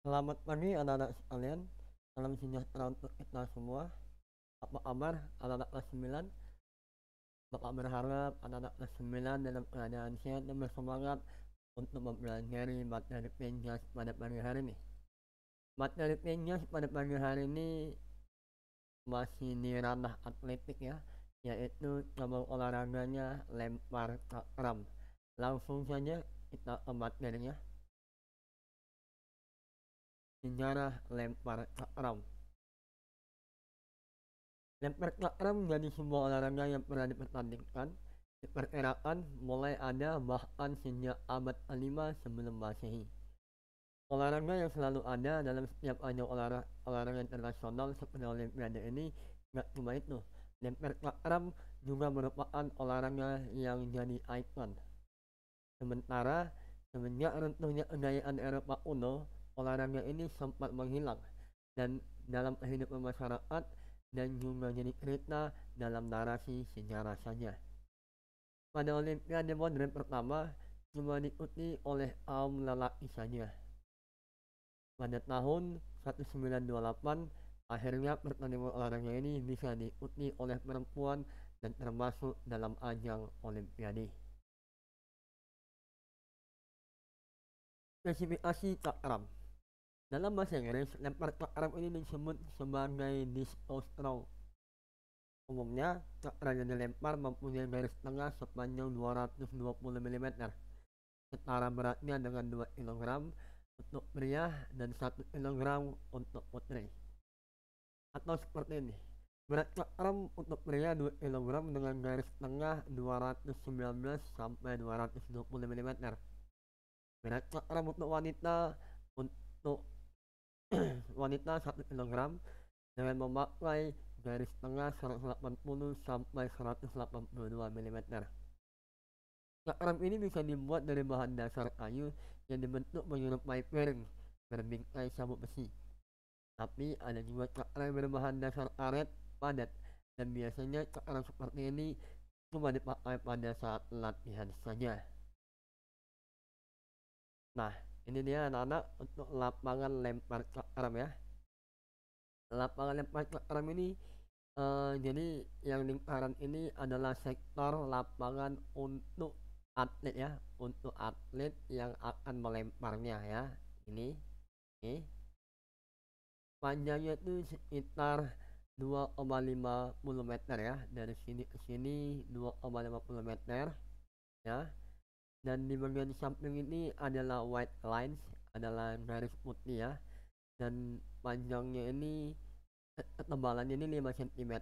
Selamat pagi anak-anak sekalian, salam sejahtera untuk kita semua. Apa kabar anak-anak kelas 9? Bapak berharap anak-anak kelas 9 dalam keadaan sehat dan bersemangat untuk mempelajari materi penjas pada pagi hari ini. Materi penjas pada pagi hari ini masih di ranah atletik ya, yaitu cabang olahraganya lempar cakram. Langsung saja kita ke materinya sejarah lempar cakram. Lempar cakram menjadi sebuah olahraga yang pernah dipertandingkan. Diperkirakan mulai ada bahkan sejak abad ke-5 sebelum masehi. Olahraga yang selalu ada dalam setiap ajang olahraga, olahraga internasional seperti Olimpiade ini nggak cuma itu. Lempar cakram juga merupakan olahraga yang jadi ikon. Sementara semenjak runtuhnya kejayaan Eropa kuno, olahraga ini sempat menghilang dan dalam kehidupan masyarakat dan juga jadi cerita dalam narasi sejarah saja. Pada Olimpiade modern pertama cuma diikuti oleh kaum lelaki saja. Pada tahun 1928 akhirnya pertandingan olahraga ini bisa diikuti oleh perempuan dan termasuk dalam ajang Olimpiade. Spesifikasi cakram dalam bahasa Inggris, lempar cakram ini disebut sebagai discus throw. Umumnya, cakram yang dilempar mempunyai garis tengah sepanjang 220 mm, setara beratnya dengan 2 kg untuk pria dan 1 kg untuk putri. Atau seperti ini. Berat cakram untuk pria 2 kg dengan garis tengah 219 sampai 220 mm. Berat cakram untuk wanita untuk wanita 1 kg dengan memakai garis tengah 180 sampai 182 mm. Cakram ini bisa dibuat dari bahan dasar kayu yang dibentuk menyerupai piring berbingkai sabuk besi. Tapi ada juga cakram berbahan dasar karet padat dan biasanya cakram seperti ini cuma dipakai pada saat latihan saja. Nah, ini dia anak-anak untuk lapangan lempar cakram ya. Lapangan lempar cakram ini uh, jadi yang lingkaran ini adalah sektor lapangan untuk atlet ya. Untuk atlet yang akan melemparnya ya. Ini ini. Panjangnya itu sekitar 2,50 meter ya. Dari sini ke sini 2,50 meter ya dan di bagian samping ini adalah white lines adalah garis putih ya. Dan panjangnya ini ketebalannya ini 5 cm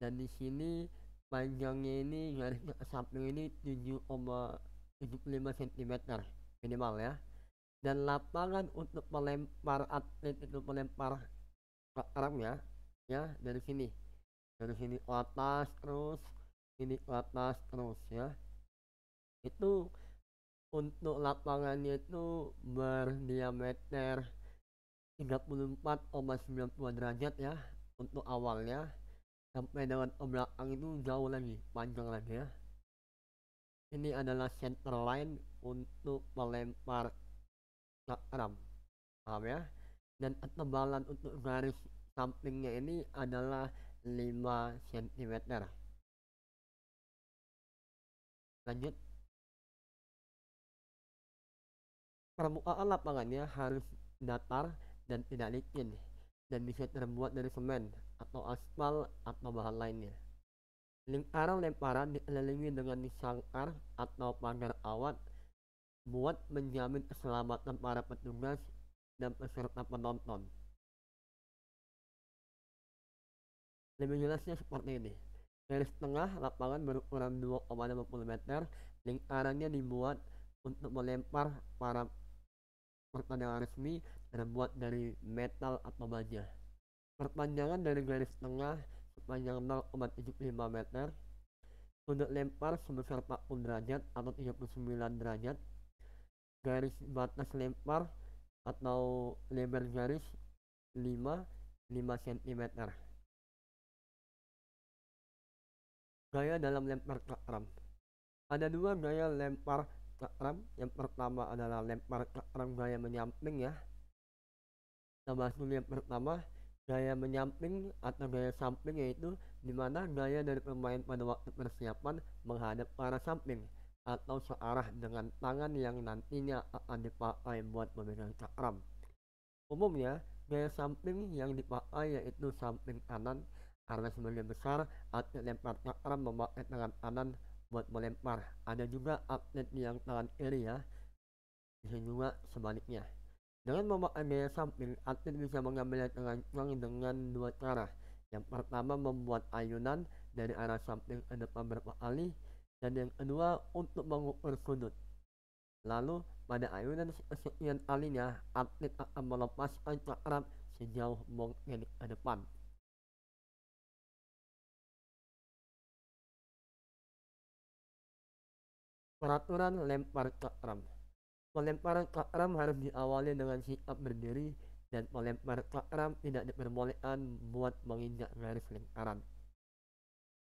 dan di sini panjangnya ini garis samping ini 7,75 cm minimal ya. Dan lapangan untuk melempar atlet itu melempar arang ya ya dari sini. Dari sini ke atas terus ini ke atas terus ya itu untuk lapangannya itu berdiameter 34,92 derajat ya untuk awalnya. Sampai dengan belakang itu jauh lagi panjang lagi ya. Ini adalah center line untuk melempar cakram paham ya? Dan ketebalan untuk garis sampingnya ini adalah 5 cm lanjut Permukaan lapangannya harus datar dan tidak licin dan bisa terbuat dari semen atau aspal atau bahan lainnya. Lingkaran lemparan dikelilingi dengan sangkar atau pagar awat buat menjamin keselamatan para petugas dan peserta penonton. Lebih jelasnya seperti ini. Garis tengah lapangan berukuran 2,50 meter, lingkarannya dibuat untuk melempar para perpanjangan resmi terbuat dari metal atau baja. Perpanjangan dari garis tengah sepanjang 0,75 meter, sudut lempar sebesar 40 derajat atau 39 derajat, garis batas lempar atau lebar garis 5 5 cm. Gaya dalam lempar cakram. Ada dua gaya lempar cakram yang pertama adalah lempar cakram gaya menyamping ya Kita bahas yang pertama, gaya menyamping atau gaya samping yaitu di mana gaya dari pemain pada waktu persiapan menghadap ke arah samping atau searah dengan tangan yang nantinya akan dipakai buat memegang cakram. Umumnya, gaya samping yang dipakai yaitu samping kanan karena sebagian besar atlet lempar cakram memakai tangan kanan buat melempar. Ada juga atlet yang tangan kiri ya, bisa juga sebaliknya. Dengan memakai gaya samping, atlet bisa mengambil dengan dengan dua cara. Yang pertama membuat ayunan dari arah samping ke depan berapa kali, dan yang kedua untuk mengukur sudut. Lalu pada ayunan sekian kalinya, atlet akan melepaskan cakram sejauh mungkin ke depan. Peraturan lempar cakram Pelemparan cakram harus diawali dengan sikap berdiri dan pelempar cakram tidak diperbolehkan buat menginjak garis lingkaran.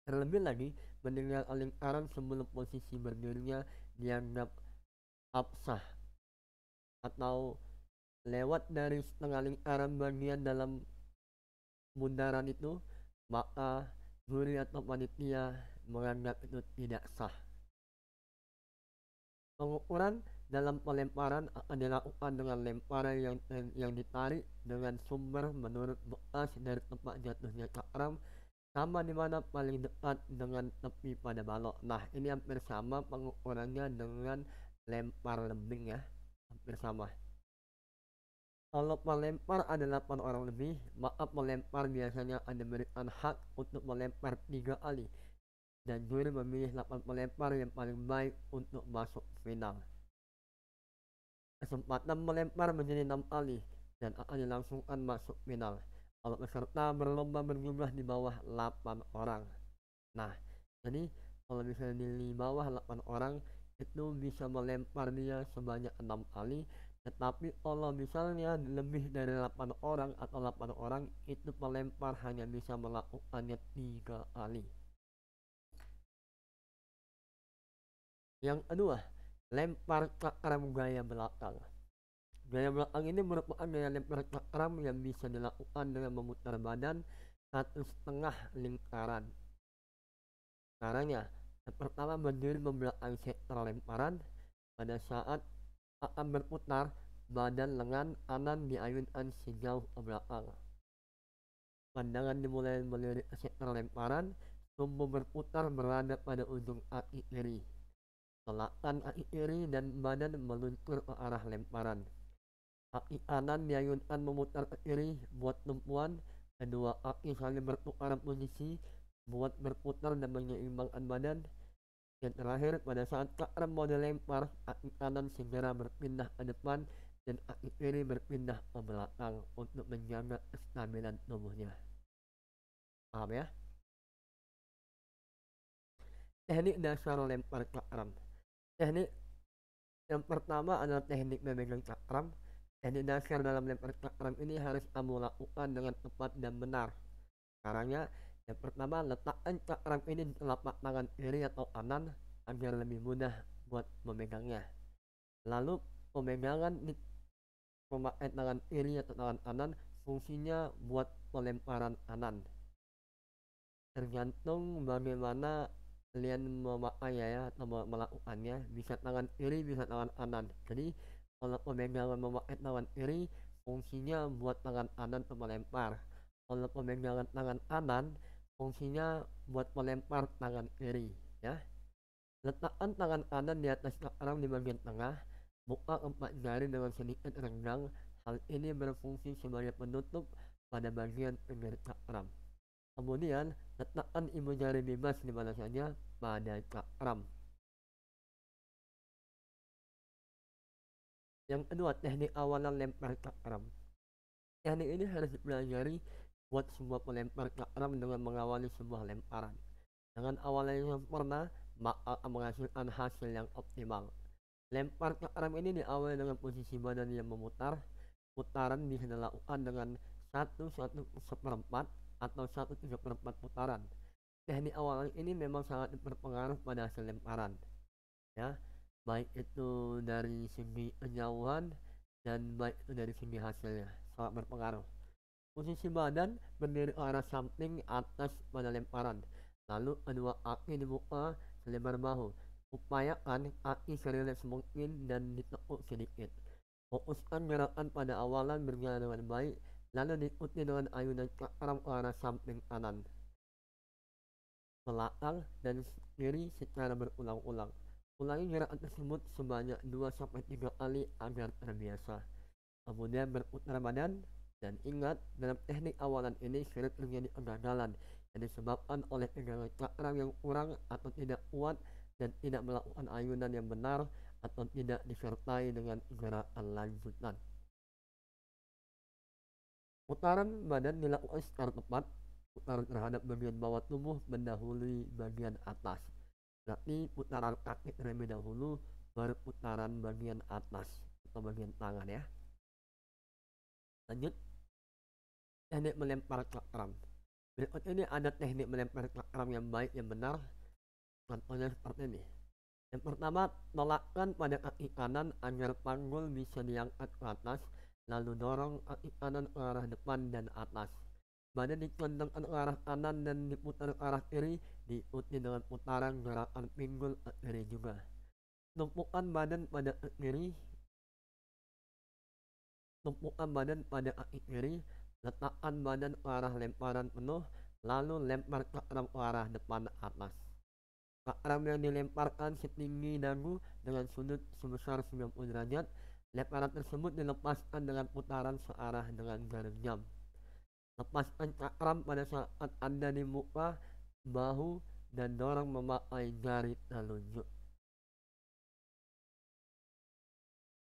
Terlebih lagi, meninggal lingkaran sebelum posisi berdirinya dianggap absah atau lewat dari setengah lingkaran bagian dalam bundaran itu, maka juri atau panitia menganggap itu tidak sah. Pengukuran dalam pelemparan akan dilakukan dengan lemparan yang yang ditarik dengan sumber menurut bekas dari tempat jatuhnya cakram sama di mana paling dekat dengan tepi pada balok. Nah, ini hampir sama pengukurannya dengan lempar lembing ya. Hampir sama. Kalau pelempar ada 8 orang lebih, maka pelempar biasanya akan diberikan hak untuk melempar tiga kali. Dan juri memilih 8 pelempar yang paling baik untuk masuk final. Kesempatan melempar menjadi enam kali dan akan dilangsungkan masuk final. Kalau peserta berlomba berjumlah di bawah 8 orang. Nah, jadi kalau misalnya di bawah 8 orang itu bisa melempar dia sebanyak enam kali tetapi kalau misalnya lebih dari 8 orang atau 8 orang itu pelempar hanya bisa melakukannya tiga kali yang kedua lempar cakram gaya belakang. Gaya belakang ini merupakan gaya lempar cakram yang bisa dilakukan dengan memutar badan satu setengah lingkaran. Caranya, yang pertama berdiri membelakang sektor lemparan pada saat akan berputar badan lengan kanan diayunkan sejauh ke belakang. Pandangan dimulai melirik sektor lemparan, tumbuh berputar berada pada ujung kaki kiri. Telakan kaki kiri dan badan meluncur ke arah lemparan. Kaki kanan diayunkan memutar ke kiri buat tumpuan. Kedua kaki saling bertukar posisi buat berputar dan menyeimbangkan badan. Dan terakhir, pada saat cakram mau dilempar, kaki kanan segera berpindah ke depan dan kaki kiri berpindah ke belakang untuk menjaga kestabilan tubuhnya. Paham ya? Teknik dasar lempar cakram. Teknik yang pertama adalah teknik memegang cakram. Teknik dasar dalam lempar cakram ini harus kamu lakukan dengan tepat dan benar. Caranya, yang pertama letakkan cakram ini di telapak tangan kiri atau kanan agar lebih mudah buat memegangnya. Lalu pemegangan di pemakai tangan kiri atau tangan kanan fungsinya buat pelemparan kanan. Tergantung bagaimana kalian memakai ya atau melakukannya bisa tangan kiri bisa tangan kanan. Jadi kalau pemegangan memakai tangan kiri fungsinya buat tangan kanan untuk melempar. Kalau pemegangan tangan kanan fungsinya buat melempar tangan kiri ya. Letakkan tangan kanan di atas cakram di bagian tengah buka empat jari dengan sedikit renggang hal ini berfungsi sebagai penutup pada bagian pinggir cakram Kemudian, letakkan ibu jari bebas di mana saja pada cakram. Yang kedua, teknik awalan lempar cakram. Teknik ini harus dipelajari buat sebuah pelempar cakram dengan mengawali sebuah lemparan. Dengan awalan yang sempurna, maka menghasilkan hasil yang optimal. Lempar cakram ini diawali dengan posisi badan yang memutar. Putaran bisa dilakukan dengan satu satu seperempat atau satu tiga per empat putaran. Teknik awal ini memang sangat berpengaruh pada hasil lemparan. Ya, baik itu dari segi kejauhan dan baik itu dari segi hasilnya. sangat berpengaruh. Posisi badan berdiri ke arah samping atas pada lemparan. Lalu kedua kaki dibuka selebar bahu. Upayakan kaki serileks mungkin dan ditekuk sedikit. Fokuskan gerakan pada awalan berjalan dengan baik, lalu diikuti dengan ayunan cakram ke samping kanan, belakang, dan kiri secara berulang-ulang. Ulangi gerakan tersebut sebanyak 2-3 kali agar terbiasa. Kemudian berputar badan, dan ingat dalam teknik awalan ini sering terjadi kegagalan yang disebabkan oleh pegangan cakram yang kurang atau tidak kuat dan tidak melakukan ayunan yang benar atau tidak disertai dengan gerakan lanjutan. Putaran badan dilakukan secara tepat, putaran terhadap bagian bawah tubuh mendahului bagian atas. Berarti putaran kaki terlebih dahulu baru putaran bagian atas atau bagian tangan ya. Lanjut. Teknik melempar cakram berikut ini ada teknik melempar cakram yang baik yang benar. Contohnya seperti ini. Yang pertama tolakkan pada kaki kanan agar panggul bisa diangkat ke atas lalu dorong kanan ke arah depan dan atas. Badan dicondongkan ke arah kanan dan diputar ke arah kiri diikuti dengan putaran gerakan pinggul ke kiri juga. Tumpukan badan pada kiri. Tumpukan badan pada kaki kiri. Letakkan badan ke arah lemparan penuh lalu lempar ke arah depan atas. Cakram yang dilemparkan setinggi dagu dengan sudut sebesar 90 derajat lemparan tersebut dilepaskan dengan putaran searah dengan jarum jam lepaskan cakram pada saat Anda di muka, bahu, dan dorong memakai jari telunjuk.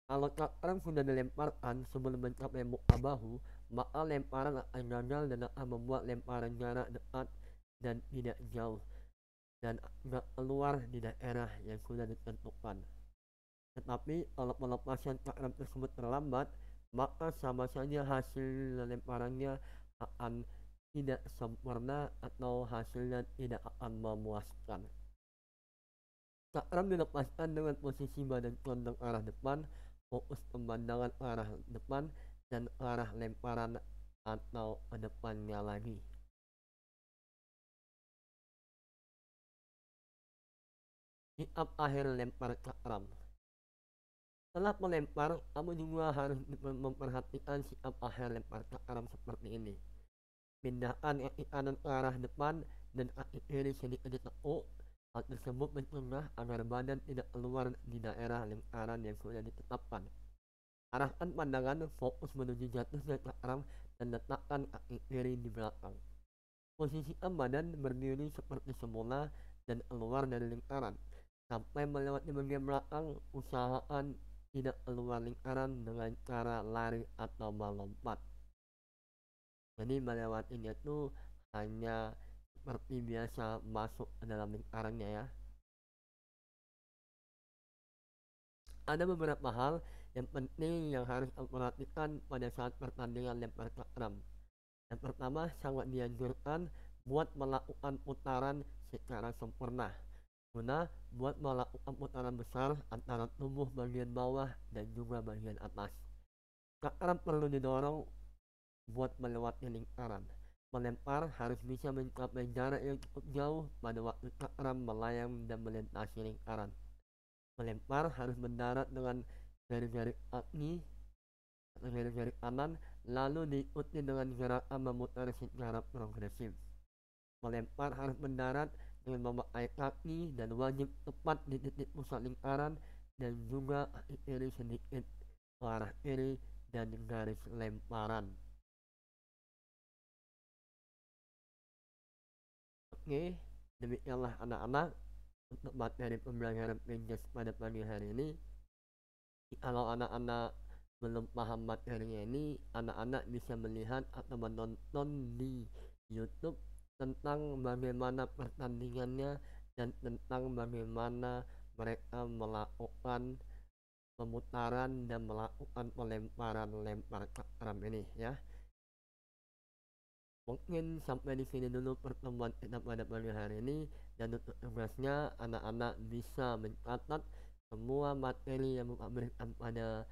Kalau cakram sudah dilemparkan sebelum mencapai muka bahu, maka lemparan akan gagal dan akan membuat lemparan jarak dekat dan tidak jauh dan keluar di daerah yang sudah ditentukan. Tetapi kalau pelepasan cakram tersebut terlambat, maka sama saja hasil lemparannya akan tidak sempurna atau hasilnya tidak akan memuaskan. Cakram dilepaskan dengan posisi badan condong arah depan, fokus pemandangan arah depan, dan arah lemparan atau ke depannya lagi. Hikap akhir lempar cakram. Setelah melempar, kamu juga harus memperhatikan sikap akhir lempar cakram seperti ini. Pindahkan kaki kanan ke arah depan dan kaki kiri sedikit ditekuk hal tersebut mencegah agar badan tidak keluar di daerah lingkaran yang sudah ditetapkan. Arahkan pandangan fokus menuju jatuhnya cakram dan letakkan kaki kiri di belakang. Posisikan badan berdiri seperti semula dan keluar dari lingkaran. Sampai melewati bagian belakang usahakan tidak keluar lingkaran dengan cara lari atau melompat. Jadi melewatinya tuh hanya seperti biasa masuk ke dalam lingkarannya ya. Ada beberapa hal yang penting yang harus diperhatikan pada saat pertandingan lempar cakram yang pertama sangat dianjurkan buat melakukan putaran secara sempurna guna buat melakukan putaran besar antara tubuh bagian bawah dan juga bagian atas cakram perlu didorong buat melewati lingkaran. Melempar harus bisa mencapai jarak yang cukup jauh pada waktu cakram melayang dan melintasi lingkaran. Melempar harus mendarat dengan jari-jari kaki atau jari-jari kanan lalu diikuti dengan gerakan memutar secara progresif. Melempar harus mendarat dengan memakai kaki dan wajib tepat di titik pusat lingkaran dan juga kiri sedikit ke arah kiri dan garis lemparan. Oke, demikianlah anak-anak untuk materi pembelajaran Pinjas pada pagi hari ini. Kalau anak-anak belum paham materinya ini, anak-anak bisa melihat atau menonton di YouTube tentang bagaimana pertandingannya dan tentang bagaimana mereka melakukan pemutaran dan melakukan pelemparan lempar cakram ini ya. Mungkin sampai di sini dulu pertemuan kita pada pagi hari ini dan untuk tugasnya anak-anak bisa mencatat semua materi yang Bapak berikan pada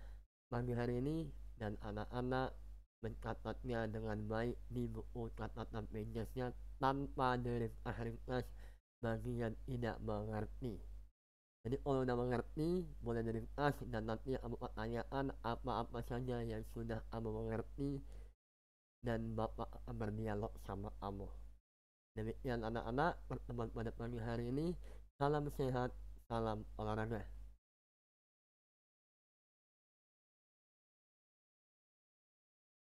pagi hari ini dan anak-anak mencatatnya dengan baik di buku catatan pinjasnya tanpa diringkas-ringkas bagi yang tidak mengerti. Jadi kalau udah mengerti boleh diringkas dan nanti kamu pertanyakan apa-apa saja yang sudah kamu mengerti dan Bapak akan berdialog sama kamu. Demikian anak-anak pertemuan pada pagi hari ini. Salam sehat, salam olahraga.